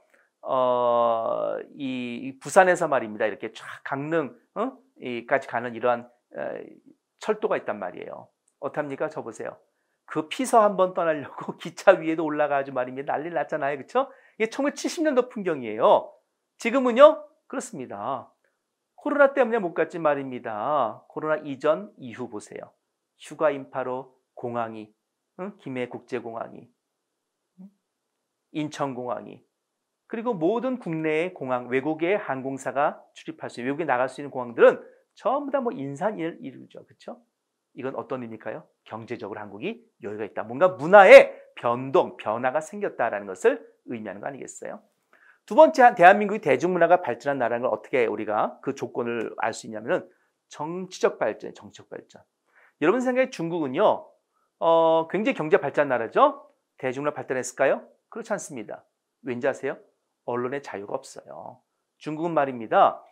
[SPEAKER 1] 어, 이, 이, 부산에서 말입니다. 이렇게 쫙 강릉, 어? 이까지 가는 이러한 에, 철도가 있단 말이에요. 어떻합니까? 저 보세요. 그 피서 한번 떠나려고 <laughs> 기차 위에도 올라가지고 말입니다. 난리 났잖아요. 그렇죠? 이게 1970년도 풍경이에요. 지금은요? 그렇습니다. 코로나 때문에 못 갔지 말입니다. 코로나 이전, 이후 보세요. 휴가 인파로 공항이, 응? 김해 국제공항이, 인천공항이, 그리고 모든 국내의 공항, 외국의 항공사가 출입할 수, 외국에 나갈 수 있는 공항들은 전부 다 뭐 인산을 이루죠. 그렇죠? 이건 어떤 의미일까요? 경제적으로 한국이 여유가 있다. 뭔가 문화의 변동, 변화가 생겼다라는 것을 의미하는 거 아니겠어요? 두 번째, 대한민국이 대중문화가 발전한 나라는 걸 어떻게 우리가 그 조건을 알 수 있냐면은 정치적 발전, 정치적 발전. 여러분 생각에 중국은요, 어, 굉장히 경제 발전 나라죠? 대중문화 발전했을까요? 그렇지 않습니다. 왠지 아세요? 언론의 자유가 없어요. 중국은 말입니다.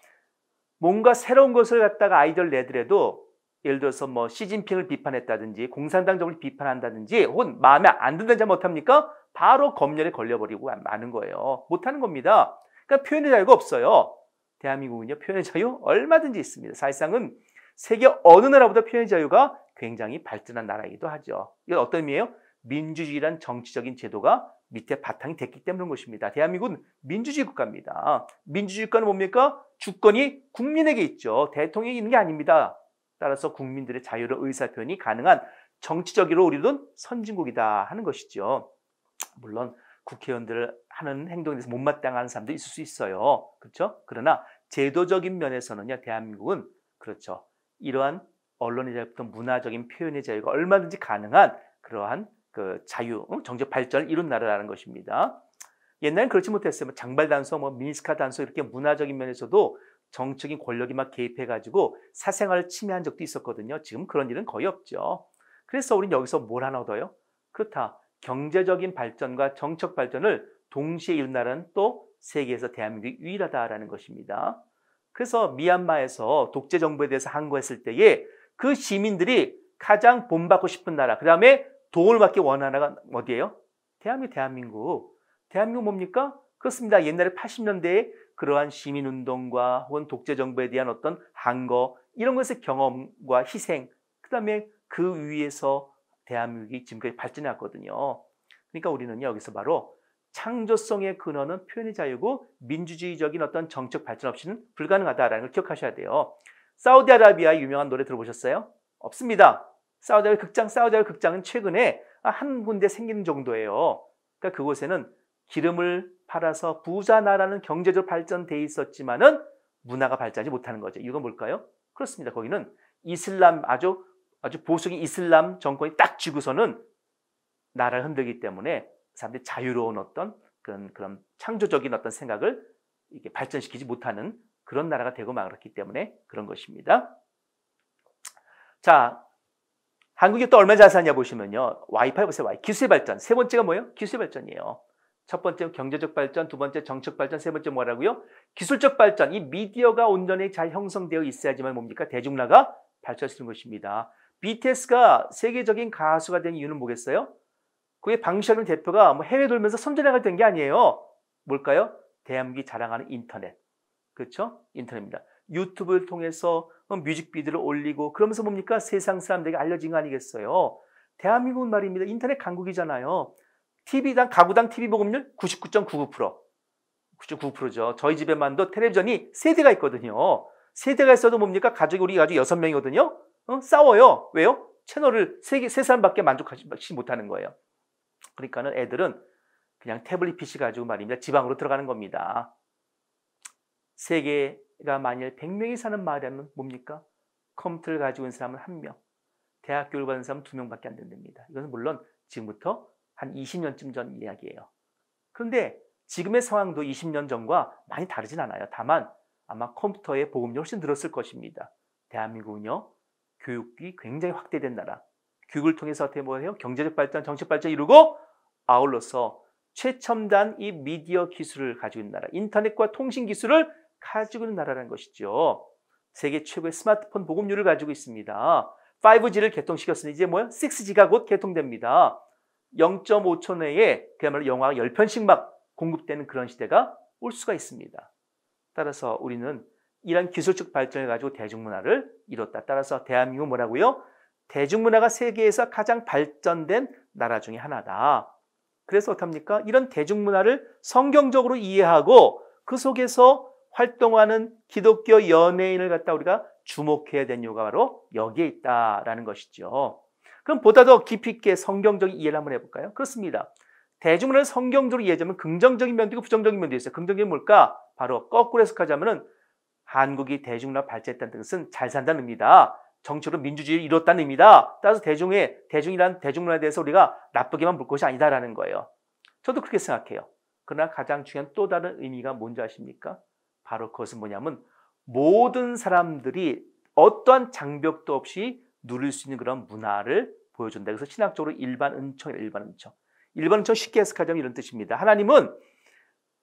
[SPEAKER 1] 뭔가 새로운 것을 갖다가 아이디어를 내더라도 예를 들어서 뭐 시진핑을 비판했다든지 공산당 정부를 비판한다든지 혹은 마음에 안 든다는 자 못합니까? 바로 검열에 걸려버리고 마는 거예요. 못하는 겁니다. 그러니까 표현의 자유가 없어요. 대한민국은요, 표현의 자유 얼마든지 있습니다. 사실상은 세계 어느 나라보다 표현의 자유가 굉장히 발전한 나라이기도 하죠. 이건 어떤 의미예요? 민주주의란 정치적인 제도가 밑에 바탕이 됐기 때문인 것입니다. 대한민국은 민주주의 국가입니다. 민주주의 국가는 뭡니까? 주권이 국민에게 있죠. 대통령이 있는 게 아닙니다. 따라서 국민들의 자유로운 의사표현이 가능한 정치적으로 우리는 선진국이다 하는 것이죠. 물론 국회의원들 하는 행동에 대해서 못마땅한 사람도 있을 수 있어요. 그렇죠? 그러나 제도적인 면에서는요, 대한민국은 그렇죠. 이러한 언론의 자유부터 문화적인 표현의 자유가 얼마든지 가능한 그러한 그 자유, 정적 발전을 이룬 나라라는 것입니다. 옛날엔 그렇지 못했어요. 뭐 장발 단소, 뭐 미니스카 단소 이렇게 문화적인 면에서도 정적인 권력이 막 개입해가지고 사생활을 침해한 적도 있었거든요. 지금 그런 일은 거의 없죠. 그래서 우리는 여기서 뭘 하나 얻어요? 그렇다. 경제적인 발전과 정책 발전을 동시에 이룬 나라는 또 세계에서 대한민국이 유일하다라는 것입니다. 그래서 미얀마에서 독재 정부에 대해서 항거했을 때에 그 시민들이 가장 본받고 싶은 나라, 그 다음에 도움을 받기 원하는 나라가 어디예요? 대한민국, 대한민국. 대한민국 뭡니까? 그렇습니다. 옛날에 80년대에 그러한 시민운동과 혹은 독재 정부에 대한 어떤 항거, 이런 것의 경험과 희생, 그 다음에 그 위에서 대한민국이 지금까지 발전해 왔거든요. 그러니까 우리는 여기서 바로 창조성의 근원은 표현의 자유고 민주주의적인 어떤 정책 발전 없이는 불가능하다라는 걸 기억하셔야 돼요. 사우디아라비아 유명한 노래 들어보셨어요? 없습니다. 사우디아라비아 극장, 사우디아라비아 극장은 최근에 한 군데 생기는 정도예요. 그러니까 그곳에는 기름을 팔아서 부자 나라는 경제적 발전돼 있었지만은 문화가 발전하지 못하는 거죠. 이건 뭘까요? 그렇습니다. 거기는 이슬람 아주 아주 보수적인 이슬람 정권이 딱 쥐고서는 나라를 흔들기 때문에 사람들이 자유로운 어떤 그런 그런 창조적인 어떤 생각을 이게 발전시키지 못하는 그런 나라가 되고 말았기 때문에 그런 것입니다. 자, 한국이 또 얼마나 잘 사냐 보시면요. 와이파이 보세요. 와이. 기술의 발전. 세 번째가 뭐예요? 기술의 발전이에요. 첫 번째 경제적 발전, 두 번째 정책 발전, 세 번째 뭐라고요? 기술적 발전. 이 미디어가 온전히 잘 형성되어 있어야지만 뭡니까? 대중문화가 발전할 수 있는 것입니다. BTS가 세계적인 가수가 된 이유는 뭐겠어요? 그게 방시하는 대표가 뭐 해외 돌면서 선전회가 된 게 아니에요. 뭘까요? 대한민국이 자랑하는 인터넷. 그렇죠? 인터넷입니다. 유튜브를 통해서 뮤직비디오를 올리고 그러면서 뭡니까? 세상 사람들에게 알려진 거 아니겠어요? 대한민국은 말입니다. 인터넷 강국이잖아요. TV당 가구당 TV 보급률 99.99%. 99%죠. 저희 집에만도 텔레비전이 세 대가 있거든요. 세 대가 있어도 뭡니까? 가족이 우리 가족 6명이거든요. 어? 싸워요. 왜요? 채널을 세, 세 사람밖에 만족하지 못하는 거예요. 그러니까는 애들은 그냥 태블릿 PC 가지고 말입니다. 지방으로 들어가는 겁니다. 세계가 만일 100명이 사는 마을에는 뭡니까? 컴퓨터를 가지고 있는 사람은 한 명, 대학 교육을 받는 사람은 두 명밖에 안 된답니다. 이것은 물론 지금부터 한 20년쯤 전 이야기예요. 그런데 지금의 상황도 20년 전과 많이 다르진 않아요. 다만 아마 컴퓨터의 보급률이 훨씬 늘었을 것입니다. 대한민국은요, 교육이 굉장히 확대된 나라. 교육을 통해서 어떻게 뭐해요? 경제적 발전, 정책 발전 이루고 아울러서 최첨단 이 미디어 기술을 가지고 있는 나라, 인터넷과 통신 기술을 가지고 있는 나라라는 것이죠. 세계 최고의 스마트폰 보급률을 가지고 있습니다. 5G를 개통시켰으니 이제 뭐야? 6G가 곧 개통됩니다. 0.5초 내에 그야말로 영화가 10편씩 막 공급되는 그런 시대가 올 수가 있습니다. 따라서 우리는 이런 기술적 발전을 가지고 대중문화를 이뤘다. 따라서 대한민국 뭐라고요? 대중문화가 세계에서 가장 발전된 나라 중에 하나다. 그래서 어떻습니까? 이런 대중문화를 성경적으로 이해하고 그 속에서 활동하는 기독교 연예인을 갖다 우리가 주목해야 되는 이유가 바로 여기에 있다라는 것이죠. 그럼 보다 더 깊이 있게 성경적인 이해를 한번 해볼까요? 그렇습니다. 대중문화를 성경적으로 이해하자면 긍정적인 면도 있고 부정적인 면도 있어요. 긍정적인 뭘까? 바로 거꾸로 해석하자면은 한국이 대중문화 발전했다는 뜻은 잘 산다는 의미다. 정치로 민주주의를 이뤘다는 의미다. 따라서 대중의 대중이란 대중문화에 대해서 우리가 나쁘게만 볼 것이 아니다라는 거예요. 저도 그렇게 생각해요. 그러나 가장 중요한 또 다른 의미가 뭔지 아십니까? 바로 그것은 뭐냐면 모든 사람들이 어떠한 장벽도 없이 누릴 수 있는 그런 문화를 보여준다. 그래서 신학적으로 일반 은총, 일반 은총. 일반 은총 쉽게 해석하자면 이런 뜻입니다. 하나님은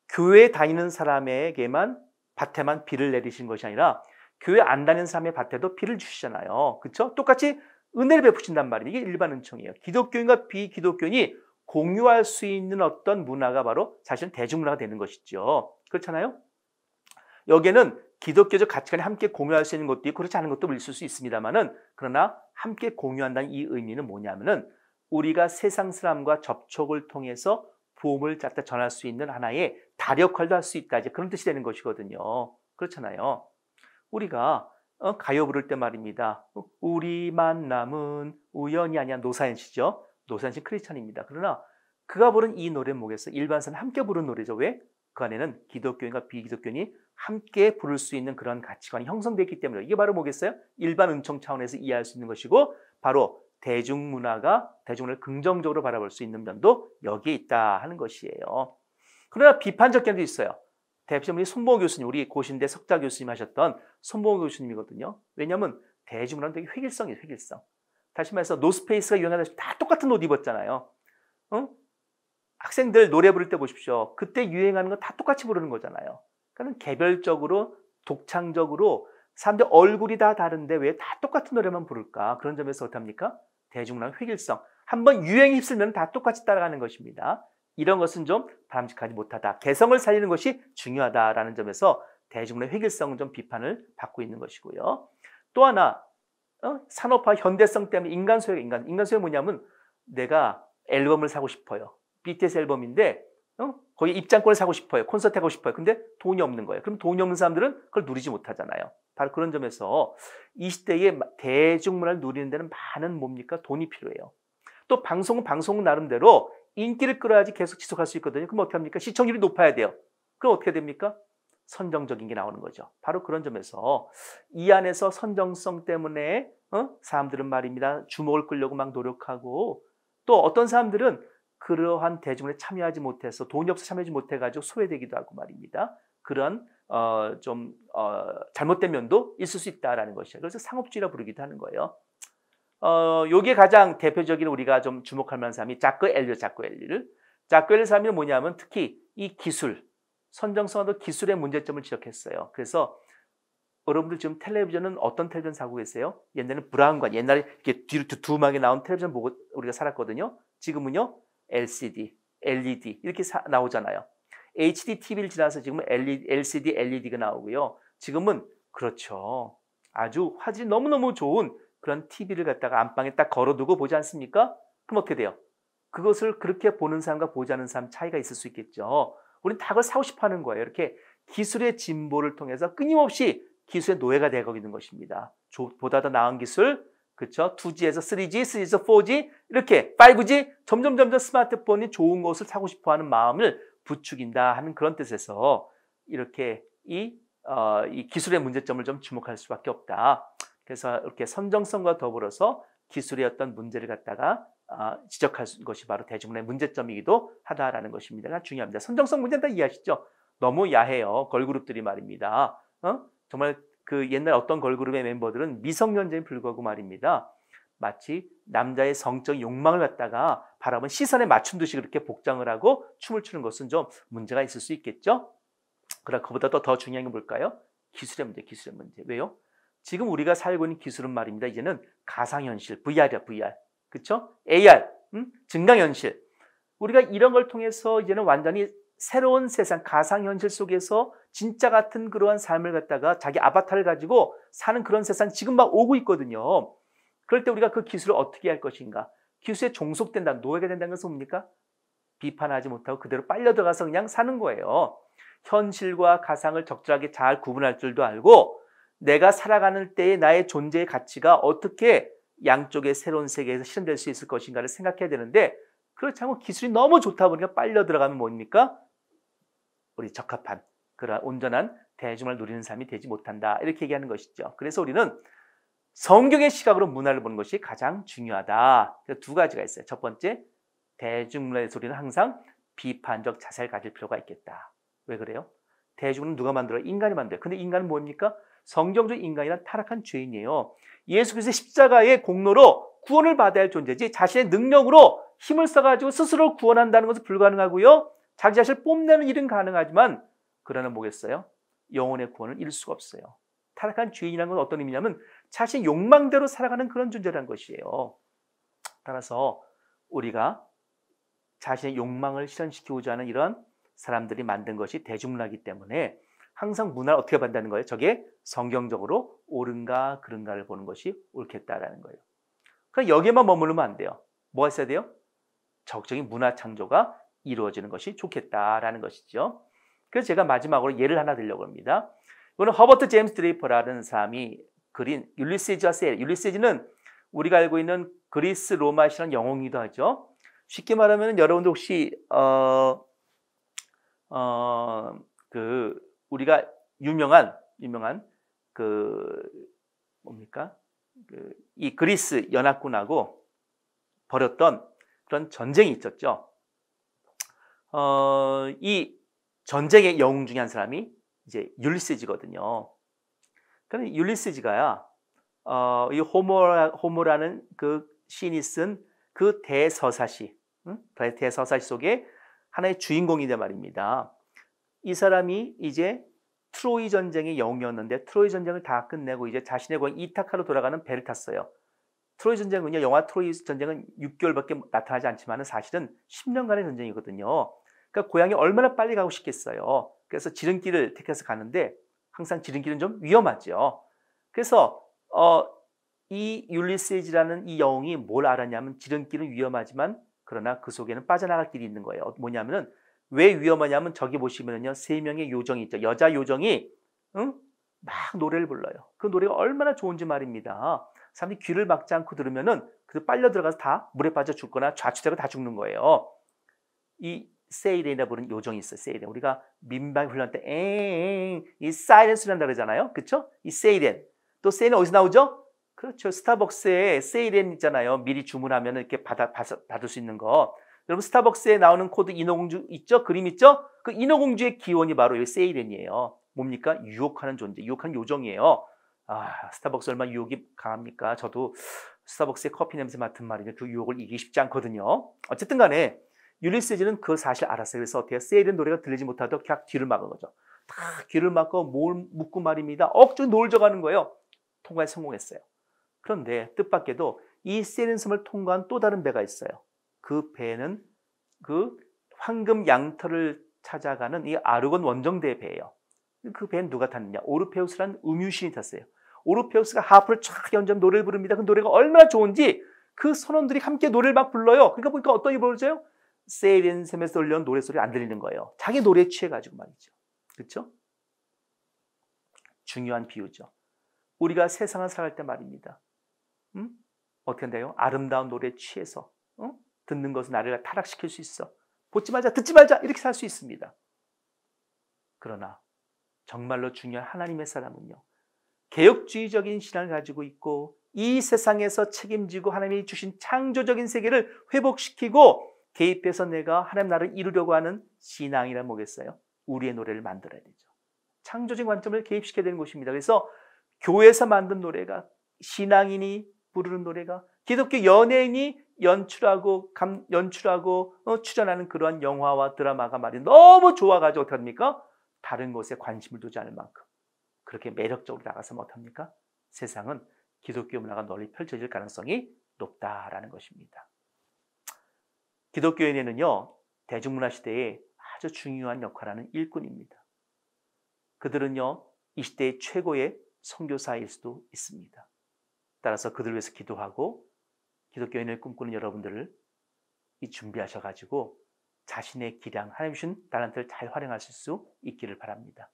[SPEAKER 1] 교회 다니는 사람에게만 밭에만 비를 내리신 것이 아니라 교회 안 다니는 사람의 밭에도 비를 주시잖아요. 그렇죠? 똑같이 은혜를 베푸신단 말이에요. 이게 일반 은총이에요. 기독교인과 비기독교인이 공유할 수 있는 어떤 문화가 바로 사실은 대중문화가 되는 것이죠. 그렇잖아요? 여기에는 기독교적 가치관이 함께 공유할 수 있는 것도 있고 그렇지 않은 것도 있을 수 있습니다만은 그러나 함께 공유한다는 이 의미는 뭐냐면은 우리가 세상 사람과 접촉을 통해서 보험을 갖다 전할 수 있는 하나의 달 역할도 할 수 있다. 이제 그런 뜻이 되는 것이거든요. 그렇잖아요. 우리가 어, 가요 부를 때 말입니다. 우리 만남은 우연이 아니야 노사연 씨죠. 노사연 씨 크리스찬입니다. 그러나 그가 부른 이 뭐겠어? 일반 사람 함께 부른 노래죠. 왜? 그 안에는 기독교인과 비기독교인이 함께 부를 수 있는 그런 가치관이 형성됐기 때문에 이게 바로 뭐겠어요? 일반 음청 차원에서 이해할 수 있는 것이고 바로 대중문화가 대중을 긍정적으로 바라볼 수 있는 면도 여기에 있다 하는 것이에요. 그러나 비판적 견도 있어요. 대표적으로 손보호 교수님, 우리 고신대 석자 교수님 하셨던 손보호 교수님이거든요. 왜냐하면 대중문화는 되게 획일성이에요, 획일성. 다시 말해서 노스페이스가 유행하다 다 똑같은 옷 입었잖아요. 어? 학생들 노래 부를 때 보십시오. 그때 유행하는 건 다 똑같이 부르는 거잖아요. 그러니까 개별적으로 독창적으로 사람들 얼굴이 다 다른데 왜 다 똑같은 노래만 부를까? 그런 점에서 어떻합니까? 대중문화 획일성. 한번 유행이 휩쓸면 다 똑같이 따라가는 것입니다. 이런 것은 좀 바람직하지 못하다. 개성을 살리는 것이 중요하다라는 점에서 대중문화 획일성은 좀 비판을 받고 있는 것이고요. 또 하나 어? 산업화 현대성 때문에 인간 소외 인간 인간 소외 뭐냐면 내가 앨범을 사고 싶어요. BTS 앨범인데 어? 거기 입장권을 사고 싶어요. 콘서트 하고 싶어요. 근데 돈이 없는 거예요. 그럼 돈이 없는 사람들은 그걸 누리지 못하잖아요. 바로 그런 점에서 이 시대에 대중문화를 누리는 데는 많은 뭡니까? 돈이 필요해요. 또 방송은 방송 나름대로 인기를 끌어야지 계속 지속할 수 있거든요. 그럼 어떻게 합니까? 시청률이 높아야 돼요. 그럼 어떻게 됩니까? 선정적인 게 나오는 거죠. 바로 그런 점에서 이 안에서 선정성 때문에 어? 사람들은 말입니다. 주목을 끌려고 막 노력하고 또 어떤 사람들은 그러한 대중에 참여하지 못해서 돈이 없어 참여하지 못해가지고 소외되기도 하고 말입니다. 그런 어, 좀 어, 잘못된 면도 있을 수 있다라는 것이죠. 그래서 상업주의라 부르기도 하는 거예요. 어, 요게 가장 대표적인 우리가 좀 주목할 만한 사람이 자크 엘리어 자크 엘리를 자크 엘리 사람이 뭐냐면 특히 이 기술 선정성도 기술의 문제점을 지적했어요. 그래서 여러분들 지금 텔레비전은 어떤 텔레비전 사고 계세요? 옛날에는 브라운관, 옛날에 이렇게 뒤로 두툼하게 나온 텔레비전 보고 우리가 살았거든요. 지금은요 LCD, LED 이렇게 사, 나오잖아요. HD TV를 지나서 지금은 LCD, LED가 나오고요. 지금은 그렇죠. 아주 화질이 너무너무 좋은 그런 TV를 갖다가 안방에 딱 걸어두고 보지 않습니까? 그럼 어떻게 돼요? 그것을 그렇게 보는 사람과 보지 않는 사람 차이가 있을 수 있겠죠. 우리는 다 그걸 사고 싶어 하는 거예요. 이렇게 기술의 진보를 통해서 끊임없이 기술의 노예가 되고 있는 것입니다. 보다 더 나은 기술, 그렇죠? 2G에서 3G, 3G에서 4G 이렇게 5G 점점 점점 스마트폰이 좋은 것을 사고 싶어하는 마음을 부추긴다 하는 그런 뜻에서 이렇게 이, 어, 이 기술의 문제점을 좀 주목할 수밖에 없다. 그래서 이렇게 선정성과 더불어서 기술의 어떤 문제를 갖다가 어, 지적할 것이 바로 대중문화의 문제점이기도 하다라는 것입니다. 중요합니다. 선정성 문제는 다 이해하시죠? 너무 야해요. 걸그룹들이 말입니다. 어? 정말 그 옛날 어떤 걸그룹의 멤버들은 미성년자에 불구하고 말입니다. 마치 남자의 성적 욕망을 갖다가 바라본 시선에 맞춘 듯이 그렇게 복장을 하고 춤을 추는 것은 좀 문제가 있을 수 있겠죠. 그러나 그보다 더 중요한 게 뭘까요? 기술의 문제, 기술의 문제. 왜요? 지금 우리가 살고 있는 기술은 말입니다. 이제는 가상현실, VR이야, VR. 그쵸? AR, 음? 증강현실. 우리가 이런 걸 통해서 이제는 완전히 새로운 세상, 가상현실 속에서 진짜 같은 그러한 삶을 갖다가 자기 아바타를 가지고 사는 그런 세상 지금 막 오고 있거든요. 그럴 때 우리가 그 기술을 어떻게 할 것인가? 기술에 종속된다, 노예가 된다는 것은 뭡니까? 비판하지 못하고 그대로 빨려 들어가서 그냥 사는 거예요. 현실과 가상을 적절하게 잘 구분할 줄도 알고 내가 살아가는 때의 나의 존재의 가치가 어떻게 양쪽의 새로운 세계에서 실현될 수 있을 것인가를 생각해야 되는데 그렇지 않고 기술이 너무 좋다 보니까 빨려 들어가면 뭡니까? 우리 적합한 그런 온전한 대중을 누리는 삶이 되지 못한다. 이렇게 얘기하는 것이죠. 그래서 우리는 성경의 시각으로 문화를 보는 것이 가장 중요하다. 두 가지가 있어요. 첫 번째, 대중문화의 소리는 항상 비판적 자세를 가질 필요가 있겠다. 왜 그래요? 대중은 누가 만들어? 인간이 만들어요. 근데 인간은 뭡니까? 성경적 인간이란 타락한 죄인이에요. 예수 그리스도의 십자가의 공로로 구원을 받아야 할 존재지 자신의 능력으로 힘을 써가지고 스스로 구원한다는 것은 불가능하고요. 자기 자신을 뽐내는 일은 가능하지만 그러나 뭐겠어요? 영혼의 구원을 잃을 수가 없어요. 타락한 죄인이라는 건 어떤 의미냐면 자신 욕망대로 살아가는 그런 존재라는 것이에요. 따라서 우리가 자신의 욕망을 실현시키고자 하는 이런 사람들이 만든 것이 대중문화이기 때문에 항상 문화를 어떻게 본다는 거예요? 저게 성경적으로 옳은가 그른가를 보는 것이 옳겠다라는 거예요. 그럼 여기에만 머무르면 안 돼요. 뭐가 있어야 돼요? 적극적인 문화 창조가 이루어지는 것이 좋겠다라는 것이죠. 그래서 제가 마지막으로 예를 하나 들려고 합니다. 이거는 허버트 제임스 드레이퍼라는 사람이 그린 율리시즈와 셀. 율리시즈는 우리가 알고 있는 그리스 로마시라는 영웅이기도 하죠. 쉽게 말하면 여러분들 혹시 어, 어, 그 우리가 유명한 유명한 그 뭡니까? 그 이 그리스 연합군하고 벌였던 그런 전쟁이 있었죠. 어, 이 전쟁의 영웅 중에 한 사람이 이제 율리스지거든요. 그런데 율리스지가야 어, 이 호모 호모라는 그 시인이 쓴 그 대서사시, 응? 대서사시 속에 하나의 주인공이란 말입니다. 이 사람이 이제 트로이 전쟁의 영웅이었는데 트로이 전쟁을 다 끝내고 이제 자신의 고향 이타카로 돌아가는 배를 탔어요. 트로이 전쟁은요, 영화 트로이 전쟁은 6개월밖에 나타나지 않지만 사실은 10년간의 전쟁이거든요. 그러니까 고향이 얼마나 빨리 가고 싶겠어요. 그래서 지름길을 택해서 가는데 항상 지름길은 좀 위험하죠. 그래서 어, 이 율리세이즈라는 이 영웅이 뭘 알았냐면 지름길은 위험하지만 그러나 그 속에는 빠져나갈 길이 있는 거예요. 뭐냐면은 왜 위험하냐면 저기 보시면은요 세 명의 요정이 있죠. 여자 요정이 응? 막 노래를 불러요. 그 노래가 얼마나 좋은지 말입니다. 사람들이 귀를 막지 않고 들으면은 그 빨려 들어가서 다 물에 빠져 죽거나 좌추되고 다 죽는 거예요. 이 세이렌이라 부르는 요정이 있어요. 세이렌. 우리가 민방 훈련 때 엥, 이 사이렌 난다 그러잖아요. 그렇죠? 이 세이렌. 또 세이렌 어디서 나오죠? 그렇죠. 스타벅스에 세이렌 있잖아요. 미리 주문하면 이렇게 받아, 받을 수 있는 거. 여러분 스타벅스에 나오는 코드 인어공주 있죠? 그림 있죠? 그 인어공주의 기원이 바로 이 세이렌이에요. 뭡니까? 유혹하는 존재, 유혹하는 요정이에요. 아, 스타벅스 얼마나 유혹이 강합니까? 저도 스타벅스의 커피 냄새 맡은 말이면 그 유혹을 이기기 쉽지 않거든요. 어쨌든 간에 율리스즈는 그 사실 알았어요. 그래서 어떻게 세이렌 노래가 들리지 못하도록 그냥 귀를 막은 거죠. 다 귀를 막고 뭘 묻고 말입니다. 억지로 놀져가는 거예요. 통과에 성공했어요. 그런데 뜻밖에도 이 세이렌 섬을 통과한 또 다른 배가 있어요. 그 배는 그 황금 양털을 찾아가는 이 아르곤 원정대의 배예요. 그 배는 누가 탔느냐? 오르페우스란 음유신이 탔어요. 오르페우스가 하프를 쫙 연주하면 노래를 부릅니다. 그 노래가 얼마나 좋은지 그 선원들이 함께 노래를 막 불러요. 그러니까 보니까 어떤 이 부르죠? 세이렌 들려온 노래소리 안 들리는 거예요. 자기 노래에 취해가지고 말이죠. 그렇죠? 중요한 비유죠. 우리가 세상을 살아갈 때 말입니다. 음? 어떻게 한대요? 아름다운 노래에 취해서 어? 듣는 것은 나를 타락시킬 수 있어. 보지 말자, 듣지 말자 이렇게 살 수 있습니다. 그러나 정말로 중요한 하나님의 사람은요. 개혁주의적인 신앙을 가지고 있고 이 세상에서 책임지고 하나님이 주신 창조적인 세계를 회복시키고 개입해서 내가 하나님 나를 이루려고 하는 신앙이란 뭐겠어요? 우리의 노래를 만들어야 되죠. 창조적인 관점을 개입시켜야 되는 것입니다. 그래서 교회에서 만든 노래가 신앙인이 부르는 노래가 기독교 연예인이 연출하고 감, 연출하고 어, 출연하는 그러한 영화와 드라마가 말이 너무 좋아가지고 어떻게 합니까? 다른 곳에 관심을 두지 않을 만큼 그렇게 매력적으로 나가서 못합니까? 세상은 기독교 문화가 널리 펼쳐질 가능성이 높다라는 것입니다. 기독교인에는요, 대중문화 시대에 아주 중요한 역할을 하는 일꾼입니다. 그들은요, 이 시대의 최고의 선교사일 수도 있습니다. 따라서 그들 위해서 기도하고 기독교인을 꿈꾸는 여러분들을 이 준비하셔가지고 자신의 기량, 하나님 주신 달란트를 잘 활용하실 수 있기를 바랍니다.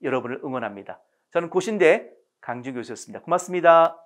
[SPEAKER 1] 여러분을 응원합니다. 저는 고신대 강준 교수였습니다. 고맙습니다.